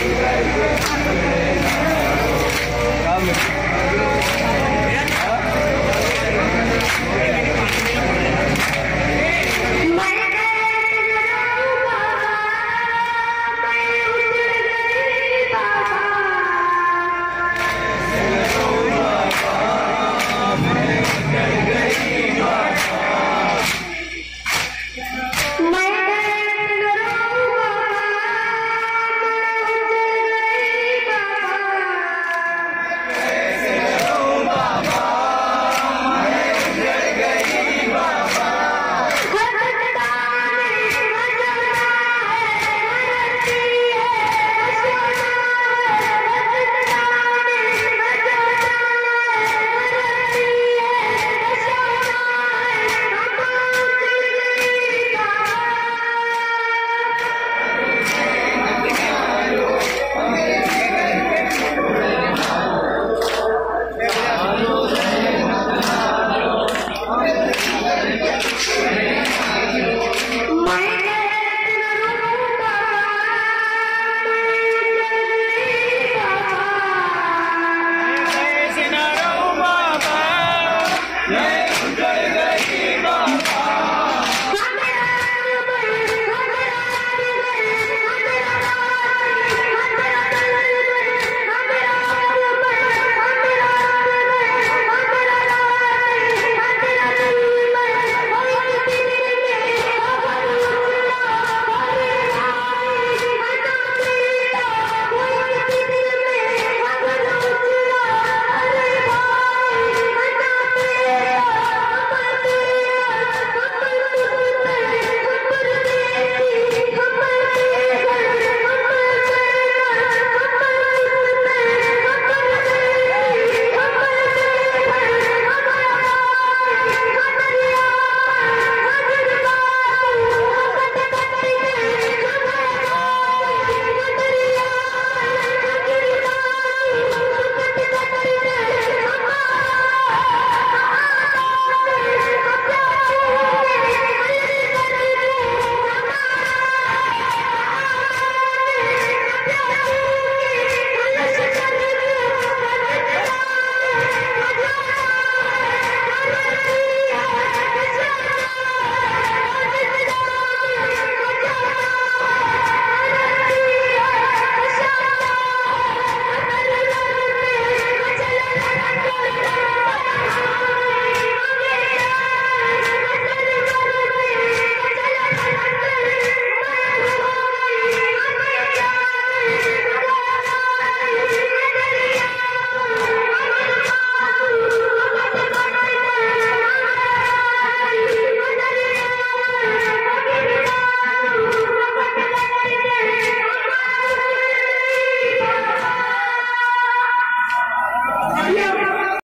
Amen.